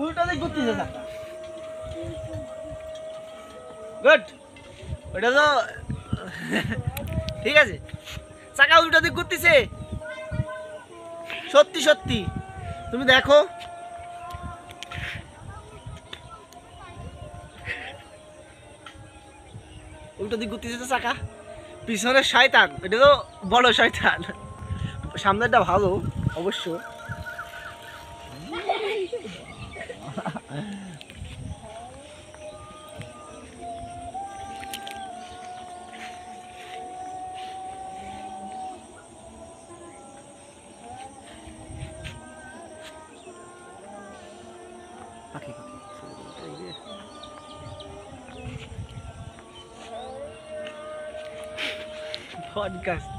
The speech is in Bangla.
উল্টো দিক ঘুরতেছে গুড ওটা তো, ঠিক আছে। চাকা উল্টো দিক ঘুরতেছে। সত্যি সত্যি। তুমি দেখো। উল্টো দিক ঘুরতেছে তো চাকা। পিছনের শয়তান। এটা তো বড় শয়তান। সামনেরটা ভালো, অবশ্য। পাখি পাখি পডকাস্ট